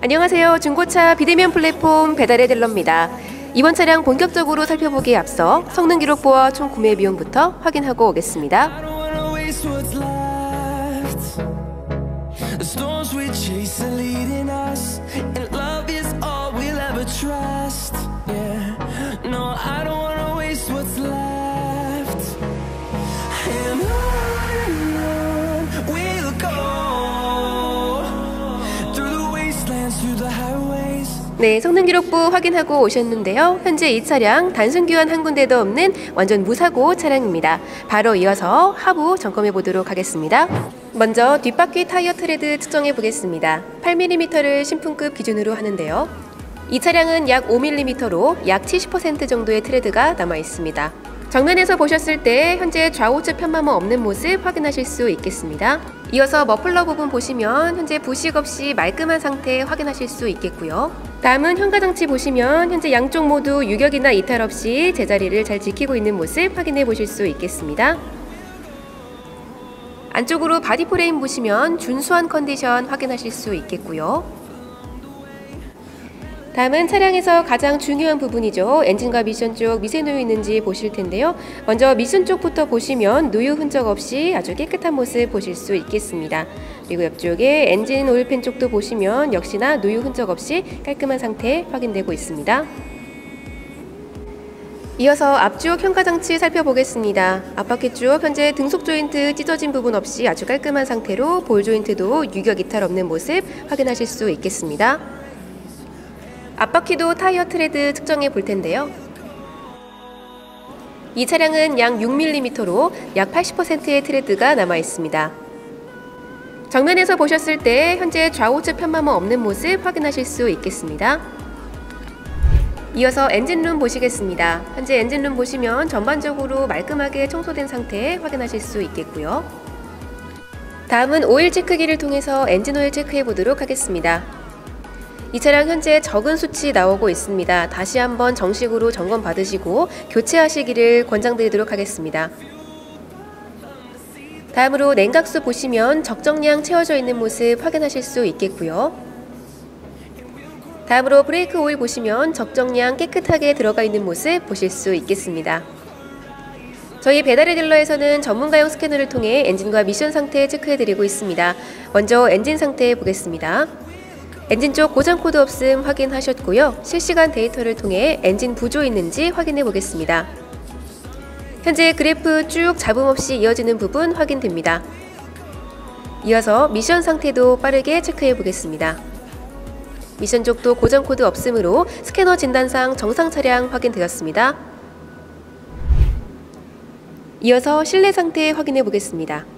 안녕하세요. 중고차 비대면 플랫폼 배달의 딜러입니다. 이번 차량 본격적으로 살펴보기에 앞서 성능 기록부와 총 구매 비용부터 확인하고 오겠습니다. 네, 성능 기록부 확인하고 오셨는데요. 현재 이 차량 단순 교환 한 군데도 없는 완전 무사고 차량입니다. 바로 이어서 하부 점검해 보도록 하겠습니다. 먼저 뒷바퀴 타이어 트레드 측정해 보겠습니다. 8mm를 신품급 기준으로 하는데요. 이 차량은 약 5mm로 약 70% 정도의 트레드가 남아 있습니다. 정면에서 보셨을 때 현재 좌우측 편마모 없는 모습 확인하실 수 있겠습니다. 이어서 머플러 부분 보시면 현재 부식 없이 말끔한 상태 확인하실 수 있겠고요. 다음은 현가장치 보시면 현재 양쪽 모두 유격이나 이탈 없이 제자리를 잘 지키고 있는 모습 확인해 보실 수 있겠습니다. 안쪽으로 바디 프레임 보시면 준수한 컨디션 확인하실 수 있겠고요. 다음은 차량에서 가장 중요한 부분이죠. 엔진과 미션 쪽 미세 누유 있는지 보실 텐데요. 먼저 미션 쪽부터 보시면 누유 흔적 없이 아주 깨끗한 모습 보실 수 있겠습니다. 그리고 옆쪽에 엔진 오일팬 쪽도 보시면 역시나 누유 흔적 없이 깔끔한 상태 확인되고 있습니다. 이어서 앞쪽 현가장치 살펴보겠습니다. 앞바퀴 쪽 현재 등속 조인트 찢어진 부분 없이 아주 깔끔한 상태로 볼 조인트도 유격 이탈 없는 모습 확인하실 수 있겠습니다. 앞바퀴도 타이어 트레드 측정해 볼 텐데요. 이 차량은 약 6mm로 약 80%의 트레드가 남아 있습니다. 정면에서 보셨을 때 현재 좌우측 편마모 없는 모습 확인하실 수 있겠습니다. 이어서 엔진룸 보시겠습니다. 현재 엔진룸 보시면 전반적으로 말끔하게 청소된 상태 확인하실 수 있겠고요. 다음은 오일 체크기를 통해서 엔진 오일 체크해 보도록 하겠습니다. 이 차량 현재 적은 수치 나오고 있습니다. 다시 한번 정식으로 점검 받으시고 교체하시기를 권장드리도록 하겠습니다. 다음으로 냉각수 보시면 적정량 채워져 있는 모습 확인하실 수 있겠고요. 다음으로 브레이크 오일 보시면 적정량 깨끗하게 들어가 있는 모습 보실 수 있겠습니다. 저희 배달의 딜러에서는 전문가용 스캐너를 통해 엔진과 미션 상태 체크해드리고 있습니다. 먼저 엔진 상태 보겠습니다. 엔진 쪽 고장 코드 없음 확인하셨고요. 실시간 데이터를 통해 엔진 부조 있는지 확인해 보겠습니다. 현재 그래프 쭉 잡음 없이 이어지는 부분 확인됩니다. 이어서 미션 상태도 빠르게 체크해 보겠습니다. 미션 쪽도 고장 코드 없으므로 스캐너 진단상 정상 차량 확인되었습니다. 이어서 실내 상태 확인해 보겠습니다.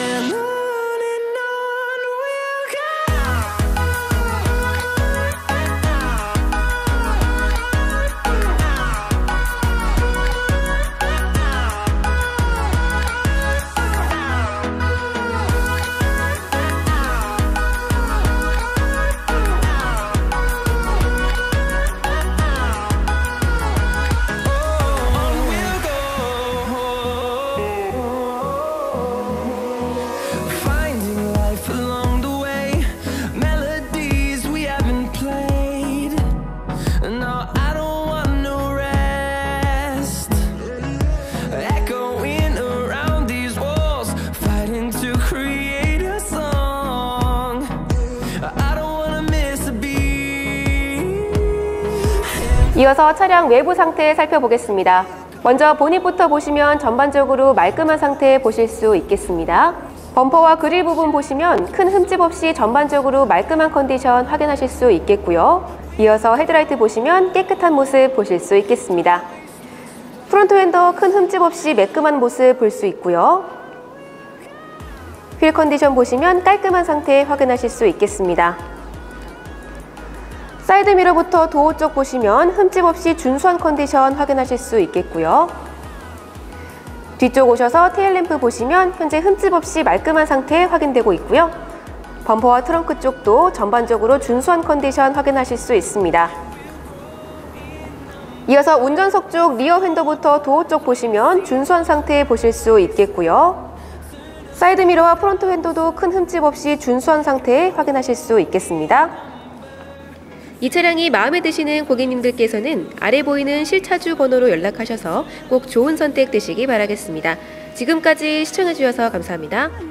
And 이어서 차량 외부 상태 살펴보겠습니다. 먼저 보닛부터 보시면 전반적으로 말끔한 상태 보실 수 있겠습니다. 범퍼와 그릴 부분 보시면 큰 흠집 없이 전반적으로 말끔한 컨디션 확인하실 수 있겠고요. 이어서 헤드라이트 보시면 깨끗한 모습 보실 수 있겠습니다. front 휀더 큰 흠집 없이 매끈한 모습 볼 수 있고요. 휠 컨디션 보시면 깔끔한 상태 확인하실 수 있겠습니다. 사이드미러부터 도어 쪽 보시면 흠집 없이 준수한 컨디션 확인하실 수 있겠고요. 뒤쪽 오셔서 테일램프 보시면 현재 흠집 없이 말끔한 상태 확인되고 있고요. 범퍼와 트렁크 쪽도 전반적으로 준수한 컨디션 확인하실 수 있습니다. 이어서 운전석 쪽 rear 휀더부터 도어 쪽 보시면 준수한 상태 보실 수 있겠고요. 사이드미러와 front 휀더도 큰 흠집 없이 준수한 상태 확인하실 수 있겠습니다. 이 차량이 마음에 드시는 고객님들께서는 아래 보이는 실차주 번호로 연락하셔서 꼭 좋은 선택 되시기 바라겠습니다. 지금까지 시청해주셔서 감사합니다.